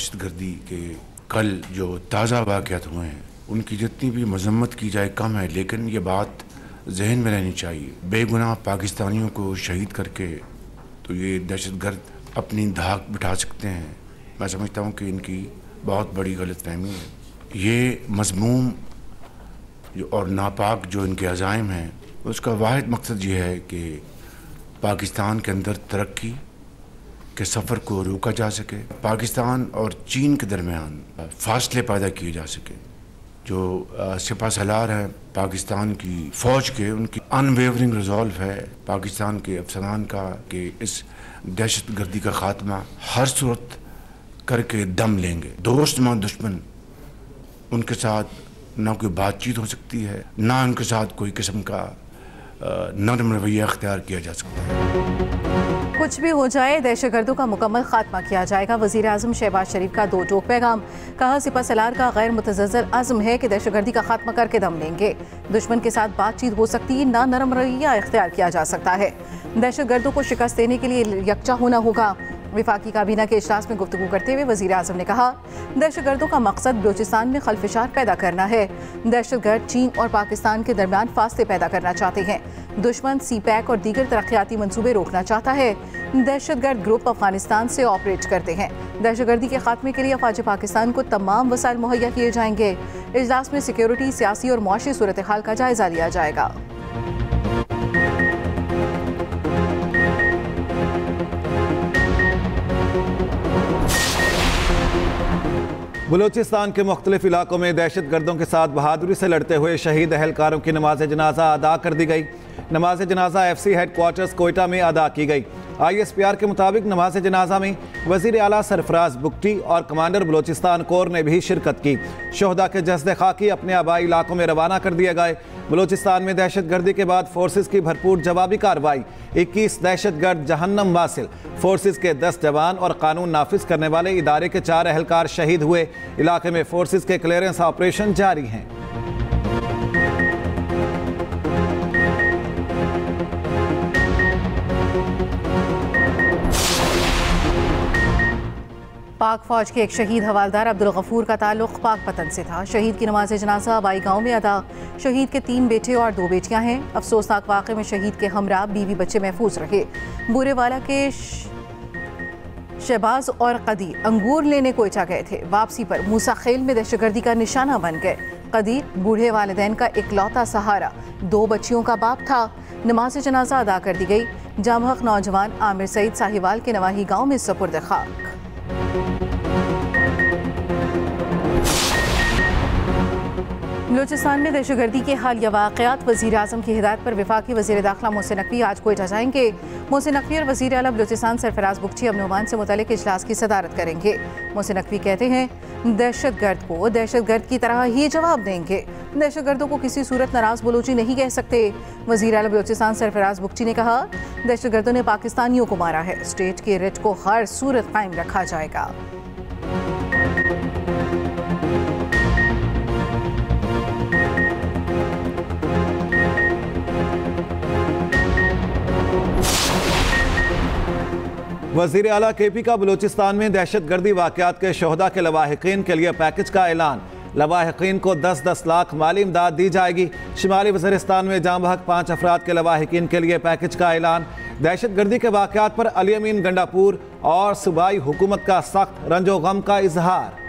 दहशत गर्दी के कल जो ताज़ा वाक़ात हुए हैं, उनकी जितनी भी मजम्मत की जाए कम है, लेकिन ये बात जहन में रहनी चाहिए। बेगुनाह पाकिस्तानियों को शहीद करके तो ये दहशत गर्द अपनी धाक बिठा सकते हैं। मैं समझता हूँ कि इनकी बहुत बड़ी गलत फहमी है। ये मजमूम जो और नापाक जो इनके अजायम हैं, उसका वाद मकसद ये है कि पाकिस्तान के अंदर तरक्की के सफ़र को रोका जा सके, पाकिस्तान और चीन के दरमियान फासले पैदा किए जा सके। जो सिपा सलार हैं, पाकिस्तान की फ़ौज के, उनकी अनवेवरिंग रिजॉल्व है पाकिस्तान के अफसरान का कि इस दहशत गर्दी का ख़ात्मा हर सूरत करके दम लेंगे। दोस्त माँ दुश्मन, उनके साथ ना कोई बातचीत हो सकती है, ना उनके साथ कोई किस्म का नरम रवैया अख्तियार किया जा सकता है। कुछ भी हो जाए, दहशतगर्दों का मुकम्मल खात्मा किया जाएगा। वज़ीर अजम शहबाज शरीफ का दो टोक पैगाम। कहा, सिपा सलार का गैर मुतजर अज़म है कि दहशतगर्दी का खात्मा करके दम लेंगे। दुश्मन के साथ बातचीत हो सकती है, ना नरम रवैया इख्तियार किया जा सकता है। दहशत गर्दों को शिकस्त देने के लिए यकचा होना होगा। विफाकी काबीना के अजलास में गुफ्तु करते हुए वजी अजम ने कहा दहशत गर्दों का मकसद बलोचिस्तान में खलफिशार पैदा करना है। दहशत गर्द चीन और पाकिस्तान के दरमियान फासले पैदा करना चाहते हैं। दुश्मन सी पैक और दीगर तरक्याती मनसूबे रोकना चाहता है। दहशत गर्द ग्रुप अफ़गानिस्तान से ऑपरेट करते हैं। दहशत गर्दी के खात्मे के लिए अफवाज पाकिस्तान को तमाम वसायल मुहैया किए जाएँगे। इजलास में सिक्योरिटी, सियासी और मुआशी सूरत हाल का जायजा लिया जाएगा। बलोचिस्तान के मुख्तलिफ़ इलाकों में दहशत गर्दों के साथ बहादुरी से लड़ते हुए शहीद अहलकारों की नमाज़ जनाजा अदा कर दी गई। नमाज़ जनाजा F C headquarters Quetta में अदा की गई। आई एस पी आर के मुताबिक नमाज़ जनाजा में वज़ीर अला सरफराज बुकटी और कमांडर बलोचिस्तान कोर ने भी शिरकत की। शहदा के जसद खाकी अपने आबाई इलाकों में रवाना कर दिए गए। बलोचिस्तान में दहशत गर्दी के बाद फोर्सेज की भरपूर जवाबी कार्रवाई। इक्कीस दहशत गर्द जहन्नम वासिल। फोर्सेज के दस जवान और कानून नाफिज करने वाले इदारे के चार अहलकार शहीद हुए। इलाके में फोर्सेज के क्लियरेंस ऑपरेशन जारी हैं। पाक फौज के एक शहीद हवालदार अब्दुल गफूर का ताल्लुक पाक पतन से था। शहीद की नमाज़ जनाजा अबाई गाँव में अदा। शहीद के तीन बेटे और दो बेटियाँ हैं। अफसोसनाक वाक़े में शहीद के हमरा, बीवी बच्चे महफूज रहे। बुरेवाला के शहबाज और कदी अंगूर लेने कोयचा गए थे। वापसी पर मूसा खेल में दहशतगर्दी का निशाना बन गए। कदीर बूढ़े वालदेन का इकलौता सहारा। दो बच्चियों का बाप था। नमाज़ जनाजा अदा कर दी गई। जामहक नौजवान आमिर सईद साहिवाल के नवाही गाँव में सपुर्द खाक। बलोचिस्तान में दहशतगर्दी के हालिया वाकत वजी अजम की हिदायत पर विफाकी वजी दाखिला मोहसिन नकवी आज कोयटा जाएँगे। मोहसिन नकवी और वजी अला बलोचिस्तान सरफराज बुख्ची अमनुमान से मुतल इजलास की सदारत करेंगे। मोहसिन नकवी कहते हैं दहशत गर्द को दहशत गर्द की तरह ही जवाब देंगे। दहशत गर्दों को किसी सूरत नाराज़ बलोची नहीं कह सकते। वजी अला बलोचिस्तान सरफराज बुख्ची ने कहा दहशत गर्दों ने पाकिस्तानियों को मारा है। स्टेट के रिट को हर सूरत कायम रखा जाएगा। वज़ीर अला के पी का बलोचिस्तान में दहशत गर्दी वाकत के शहदा के लवाहकिन के लिए पैकेज का ऐलान। लवाहकिन को दस दस लाख माली इमदाद दी जाएगी। शुमाली वजरिस्तान में जाम बहक पाँच अफराद के लवाहकिन के लिए पैकेज का ऐलान। दहशत गर्दी के वाकत पर अली अमीन गंडापुर और सूबाई हुकूमत का सख्त रंजो गम का इजहार।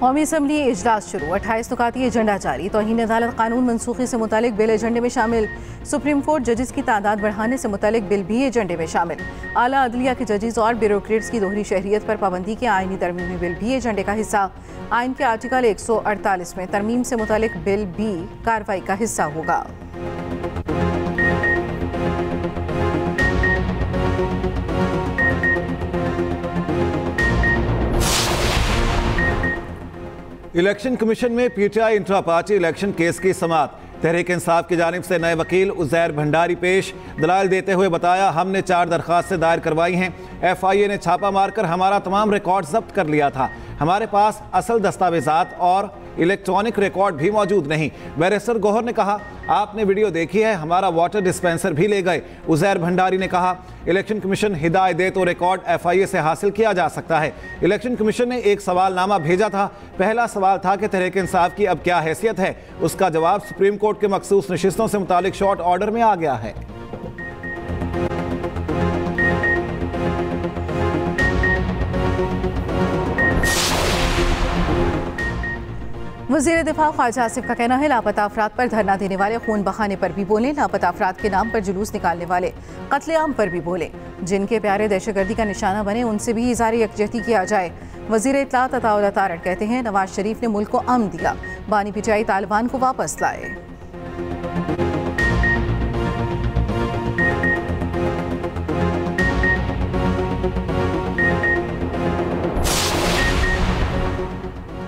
कौमी असम्बली इजलास शुरू। अट्ठाईस नुकाती एजेंडा जारी। तोहन अदालत कानून मनसूखी से मुतल बिल एजेंडे में शामिल। सुप्रीम कोर्ट जजेस की तादाद बढ़ाने से मुतल बिल भी एजेंडे में शामिल। आला अदलिया के जजेस और ब्यूरोट्स की दोहरी शहरीत पर पाबंदी के आइनी तरमीमी बिल भी एजेंडे का हिस्सा। आइन के आर्टिकल एक सौ अड़तालीस में तरमीम से मुतल बिल भी कार्रवाई का हिस्सा होगा। इलेक्शन कमीशन में PTI intra party election case की समाप्त। तहरीक इंसाफ की जानब से नए वकील उजैर भंडारी पेश। दलाल देते हुए बताया, हमने चार दरखास्तें दायर करवाई हैं। एफ़ आई ए ने छापा मारकर हमारा तमाम रिकॉर्ड जब्त कर लिया था। हमारे पास असल दस्तावेजात और इलेक्ट्रॉनिक रिकॉर्ड भी मौजूद नहीं। बैरिस्टर गोहर ने कहा, आपने वीडियो देखी है, हमारा वाटर डिस्पेंसर भी ले गए। उजैर भंडारी ने कहा, इलेक्शन कमीशन हिदायत दे तो रिकॉर्ड एफआईए से हासिल किया जा सकता है। इलेक्शन कमीशन ने एक सवालनामा भेजा था। पहला सवाल था कि तहरीक इंसाफ की अब क्या हैसियत है? उसका जवाब सुप्रीम कोर्ट के मखसूस नशस्तों से मुतालिक शॉर्ट ऑर्डर में आ गया है। वज़ीर दिफा ख्वाजा आसिफ का कहना है, लापता अफराद पर धरना देने वाले, खून बहाने पर भी बोले। लापता अफराद के नाम पर जुलूस निकालने वाले कत्लेआम पर भी बोले। जिनके प्यारे दहशतगर्दी का निशाना बने, उनसे भी इजार यकजहती किया जाए। वज़ीर इतला तारण कहते हैं, नवाज़ शरीफ ने मुल्क को अम दिया। बानी पिचाई तालिबान को वापस लाए।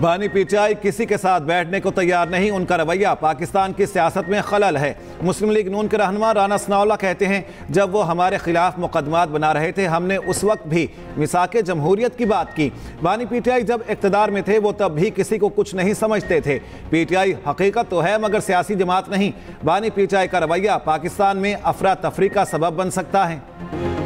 बानी पीटीआई किसी के साथ बैठने को तैयार नहीं, उनका रवैया पाकिस्तान की सियासत में खलल है। मुस्लिम लीग नून के रहनमा राना सनाउल्ला कहते हैं, जब वो हमारे खिलाफ मुकदमात बना रहे थे, हमने उस वक्त भी मिसाक जमहूरियत की बात की। बानी पीटीआई जब इकतदार में थे, वो तब भी किसी को कुछ नहीं समझते थे। पीटीआई हकीकत तो है, मगर सियासी जमात नहीं। बानी पीटीआई का रवैया पाकिस्तान में अफरा तफरी का सबब बन सकता है।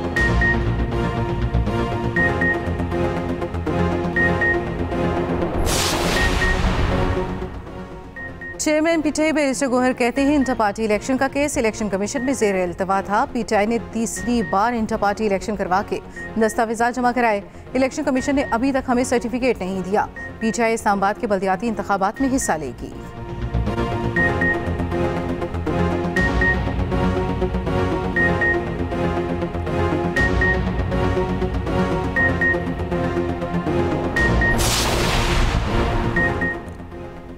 चेयरमैन पीटीआई बैरिस्टर गोहर कहते हैं, इंटर पार्टी इलेक्शन का केस, इलेक्शन कमीशन में जेर अल्तवा था। पीटीआई ने तीसरी बार इंटर पार्टी इलेक्शन करवा के दस्तावेजा जमा कराए। इलेक्शन कमीशन ने अभी तक हमें सर्टिफिकेट नहीं दिया। पीटीआई इस्लामाबाद के बल्दियाती इंतबात में हिस्सा लेगी।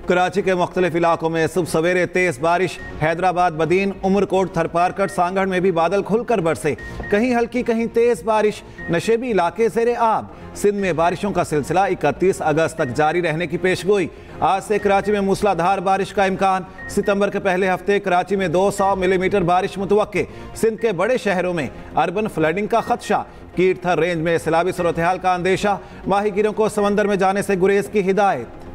कराची के मुख्तलिफ़ इलाकों में सुबह सवेरे तेज बारिश, हैदराबाद, बदीन, उमरकोट, थरपारकट, सांगढ़ में भी बादल खुलकर बरसे। कहीं हल्की, कहीं तेज बारिश। नशेबी इलाके जेर आब। सिंध में बारिशों का सिलसिला 31 अगस्त तक जारी रहने की पेश गोई आज से कराची में मूसलाधार बारिश का इम्कान। सितंबर के पहले हफ़्ते कराची में 200 मिलीमीटर बारिश मुतव सिंध के बड़े शहरों में अर्बन फ्लडिंग का खदशा। कीर्थर रेंज में सैलाबी सूरत का अंदेशा। माहीगिरों को समंदर में जाने से गुरेज की हिदायत।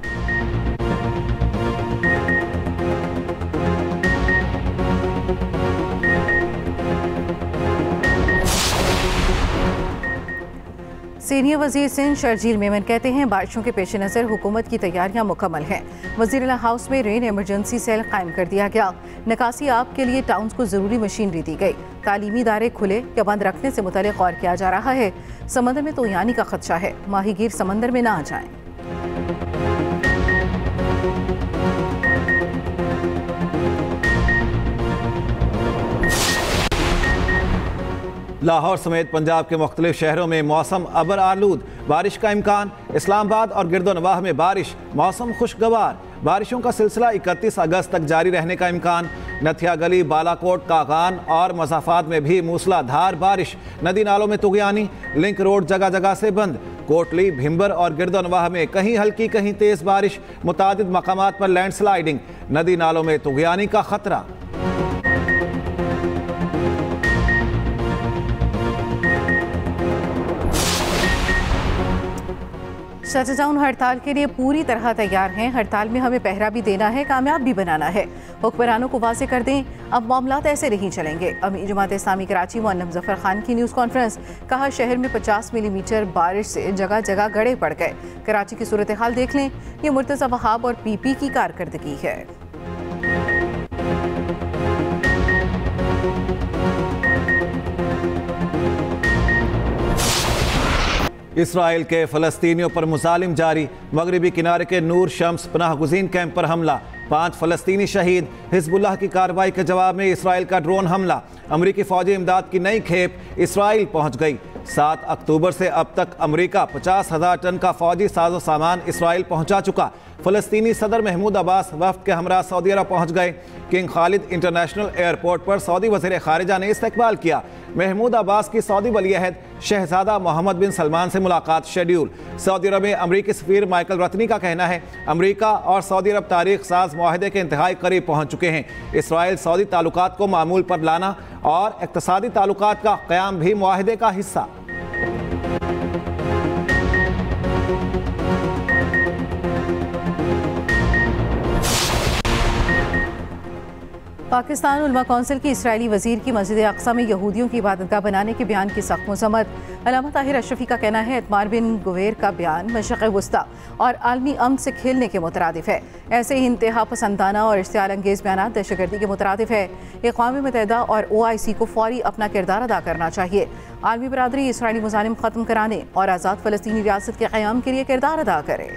सीनियर वज़ीर सिंह शर्जील मेमन कहते हैं, बारिशों के पेश नज़र हुकूमत की तैयारियाँ मुकम्मल हैं। वज़ीर हाउस में रेन एमरजेंसी सेल कायम कर दिया गया। निकासी आप के लिए टाउन को ज़रूरी मशीनरी दी गई। तालीमी इदारे खुले या बंद रखने से मुतल गौर किया जा रहा है। समंदर में तो यानी का खदशा है। माहीगीर समंदर में ना आ जाएँ। लाहौर समेत पंजाब के मुख्तलिफ़ शहरों में मौसम अबर आलूद। बारिश का इम्कान, इस्लामाबाद और गिरदोनवाह में बारिश, मौसम खुशगवार। बारिशों का सिलसिला 31 अगस्त तक जारी रहने का इम्कान। नथिया गली, बालाकोट, कागान और मजाफात में भी मूसलाधार बारिश। नदी नालों में तुगयानी, लिंक रोड जगह जगह से बंद। कोटली भिम्बर और गिरदोनवाह में कहीं हल्की, कहीं तेज बारिश। मुतद मकाम पर लैंड स्लाइडिंग नदी नालों में तुगयानी का खतरा। शटडाउन हड़ताल के लिए पूरी तरह तैयार हैं। हड़ताल में हमें पहरा भी देना है, कामयाब भी बनाना है। हुक्मरानों को वाजे कर दें, अब मामला ऐसे नहीं चलेंगे। अमीर जमात इस्लामी कराची मनम ज़फ़र खान की न्यूज़ कॉन्फ्रेंस, कहा शहर में 50 मिलीमीटर बारिश से जगह जगह गड़े पड़ गए। कराची की सूरत हाल देख लें, ये मुर्तज़ा वहाब और पी की कारकर्दगी है। इसराइल के फ़लस्तीनियों पर मुजालिम जारी। मगरबी किनारे के नूर शम्स पनाह गुजीन कैंप पर हमला। पाँच फ़लस्तीनी शहीद। हिजबुल्लाह की कार्रवाई के जवाब में इसराइल का ड्रोन हमला। अमरीकी फ़ौजी इमदाद की नई खेप इसराइल पहुँच गई। सात अक्टूबर से अब तक अमरीका पचास हज़ार टन का फ़ौजी साजो सामान इसराइल पहुँचा चुका। फ़लस्तीनी सदर महमूद अब्बास वफ्द के हमरा सऊदी अरब पहुँच गए। किंग खालिद इंटरनेशनल एयरपोर्ट पर सऊदी वज़ीर खारजा ने इस्तकबाल किया। महमूद अब्बास की सऊदी वलीहद शहजादा मोहम्मद बिन सलमान से मुलाकात शेड्यूल। सऊदी अरब में अमरीकी सफीर माइकल रतनी का कहना है, अमरीका और सऊदी अरब तारीख साज माहदे के इंतहाई करीब पहुँच चुके हैं। इसराइल सऊदी ताल्लुक को मामूल पर लाना और इकतदी ताल्लुक का क़्याम भी माहदे का हिस्सा। पाकिस्तान उलमा कौंसिल की इसराइली वज़ीर की मस्जिद अक्सा में यहूदियों की इबादतगाह बनाने के बयान की सख्त मजम्मत। अलामा ताहिर अशरफी का कहना है, एतमार बिन गुवेर का बयान मशक़ वस्ता और आलमी अमन से खेलने के मुतरद है। ऐसे ही इंतहा पसंदाना और इश्तार अंगेज़ बयान दहशतगर्दी के मुतरद है। अकवा मुतहदा और ओ आई सी को फौरी अपना किरदार अदा करना चाहिए। आलमी बरदरी इसराइली मुजालिम ख़त्म कराने और आज़ाद फ़लस्तनी रियासत के क़्याम के लिए किरदार अदा करे।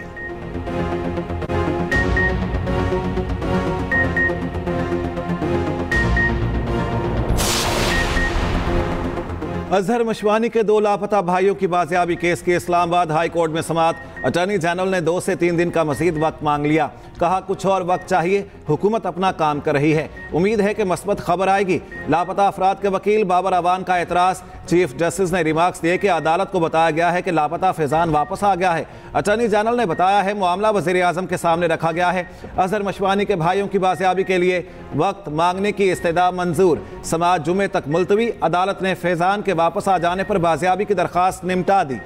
अजहर मशवानी के दो लापता भाइयों की बाजियाबी केस के इस्लामाबाद हाई कोर्ट में समात अटॉर्नी जनरल ने दो से तीन दिन का मजीद वक्त मांग लिया। कहा, कुछ और वक्त चाहिए। हुकूमत अपना काम कर रही है। उम्मीद है कि मस्बत खबर आएगी। लापता अफराद के वकील बाबर अवान का एतराज़। चीफ जस्टिस ने रिमार्क्स दिए कि अदालत को बताया गया है कि लापता फैजान वापस आ गया है। अटॉर्नी जनरल ने बताया है, मामला वजी अजम के सामने रखा गया है। अजहर मशवानी के भाइयों की बाजियाबी के लिए वक्त मांगने की इस्तः मंजूर। समाज जुमे तक मुलतवी। अदालत ने फैजान के वापस आ जाने पर बाजियाबी की दरख्वास्त निमटा दी।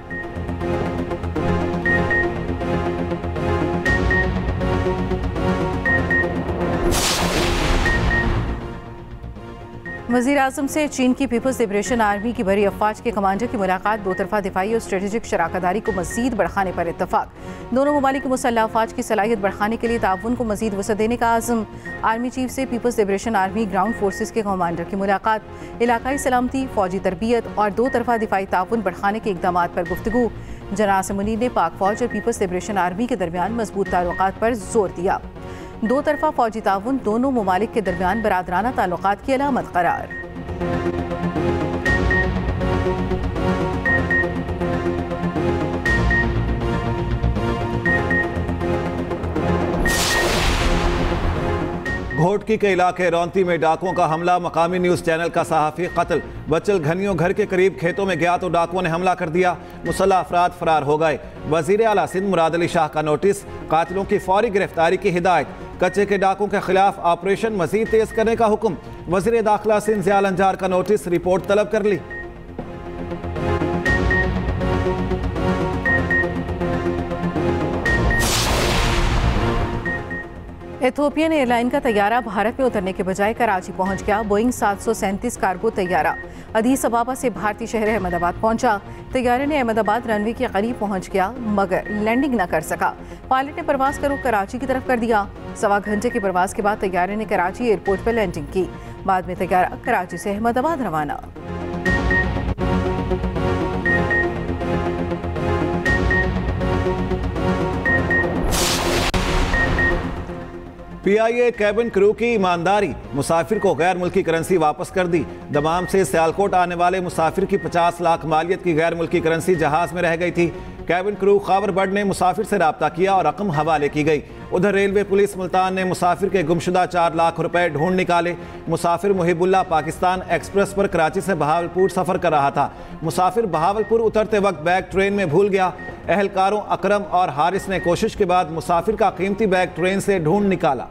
वजी अजम से चीन की पीपल्स लिबरेशन आर्मी की बड़ी अफवाज के कमांडर की मुलाकात, दो तरफा दिफाई और स्ट्रेटेजिक शराकदारी को मजीद बढ़ाने पर इतफाक दोनों ममालिक मुसल्ह अफवाज की सलाहियत बढ़ाने के लिए ताउन को मजीद वसत देने का आज़म। आर्मी चीफ से People's Liberation Army ground forces के कमांडर की मुलाकात। इलाकई सलामती, फौजी तरबियत और दो तरफा दिफाई ताउन बढ़ाने के इकदाम पर गुफ्तु जनास मुनी ने पाक फौज और पीपल्स लिबरेशन आर्मी के दरमियान मज़बूत ताल्लुक पर ज़ोर दिया। दो तरफा फौजी ताउन दोनों ममालिक के दरमियान बरदराना ताल्लुक की अलामत करार। घोटकी के इलाके रौनती में डाकुओं का हमला, मकामी न्यूज़ चैनल का सहाफ़ी कत्ल बचल घनियों घर के करीब खेतों में गया तो डाकुओं ने हमला कर दिया मुसल्ह अफराद फरार हो गए। वज़ीर अला सिंध मुराद अली शाह का नोटिस, कातिलों की फौरी गिरफ्तारी की हिदायत कच्चे के डाकों के खिलाफ ऑपरेशन मजीद तेज करने का हुक्म। वज़ीर दाखिला सिंध जयाल अंजार का नोटिस, रिपोर्ट तलब कर ली। एथोपियन एयरलाइन का तैयारा भारत में उतरने के बजाय कराची पहुँच गया। बोइंग सात सौ सैंतीस कार्गो तैयारा। अदीस अबाबा से भारतीय शहर अहमदाबाद पहुँचा। तैयारे ने अहमदाबाद रनवे के करीब पहुँच गया, मगर लैंडिंग न कर सका। पायलट ने प्रवास का कराची की तरफ़ कर दिया। सवा घंटे के प्रवास के बाद तैयारे ने कराची एयरपोर्ट पर लैंडिंग की। बाद में तैयारा, कराची से अहमदाबाद रवाना। पीआईए कैबिन क्रू की ईमानदारी, मुसाफिर को गैर मुल्की करेंसी वापस कर दी। दमाम से सियालकोट आने वाले मुसाफिर की 50 लाख मालियत की गैर मुल्की करेंसी जहाज़ में रह गई थी। कैबिन क्रू खावर बर्ड ने मुसाफिर से रबता किया और रकम हवाले की गई। उधर रेलवे पुलिस मुल्तान ने मुसाफिर के गुमशुदा चार लाख रुपए ढूंढ निकाले। मुसाफिर मुहिबुल्ला पाकिस्तान एक्सप्रेस पर कराची से बहावलपुर सफ़र कर रहा था। मुसाफिर बहावलपुर उतरते वक्त बैग ट्रेन में भूल गया। एहलकारों अकरम और हारिस ने कोशिश के बाद मुसाफिर का कीमती बैग ट्रेन से ढूंढ निकाला।